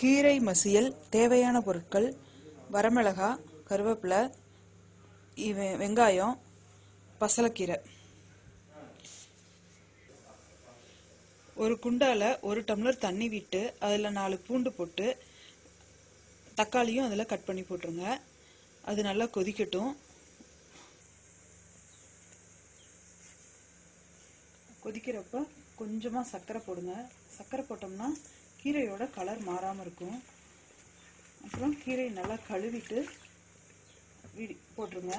கீரை மசியல் தேவையான பொருட்கள் வரமிளகா கருவேப்பிலை வெங்காயம் பசலக்கீரை. ஒரு குண்டால ஒரு டம்ளர் தண்ணி விட்டு அதில் நாலு பூண்டு போட்டு தக்காளியும் அதில் கட் பண்ணி போட்டுருங்க. அது நல்லா கொதிக்கட்டும். கொதிக்கிறப்ப கொஞ்சமாக சர்க்கரை போடுங்க. சர்க்கரை போட்டோம்னா கீரையோட கலர் மாறாமல் இருக்கும். அப்புறம் கீரையை நல்லா கழுவிட்டு விடி போட்டுருங்க.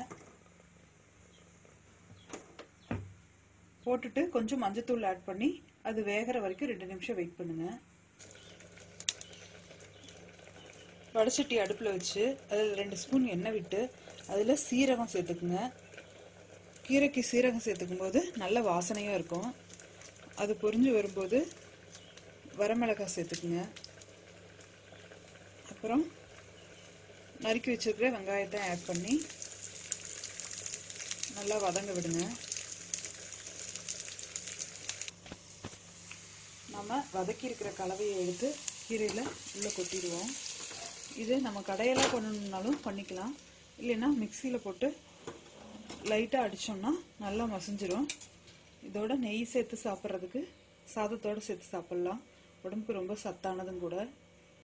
போட்டுட்டு கொஞ்சம் மஞ்சத்தூள் ஆட் பண்ணி அது வேகிற வரைக்கும் ரெண்டு நிமிஷம் வெயிட் பண்ணுங்க. வடச்சட்டி அடுப்பில் வச்சு அதில் ரெண்டு ஸ்பூன் எண்ணெய் விட்டு அதில் சீரகம் சேர்த்துக்குங்க. கீரைக்கு சீரகம் சேர்த்துக்கும் போது நல்ல வாசனையாக இருக்கும். அது பொரிஞ்சு வரும்போது வரமிளகாய் சேர்த்துக்குங்க. அப்புறம் நறுக்கி வச்சிருக்கிற வெங்காயத்தை ஆட் பண்ணி நல்லா வதங்க விடுங்க. நம்ம வதக்கி இருக்கிற கலவையை எடுத்து கீரையில் உள்ளே கொட்டிடுவோம். இது நம்ம கடையெல்லாம் பண்ணணுன்னாலும் பண்ணிக்கலாம். இல்லைன்னா மிக்சியில் போட்டு லைட்டாக அடித்தோம்னா நல்லா மசிஞ்சிரும். இதோட நெய் சேர்த்து சாப்பிட்றதுக்கு சாதத்தோடு சேர்த்து சாப்பிட்லாம். உடம்புக்கு ரொம்ப சத்தானதும் கூட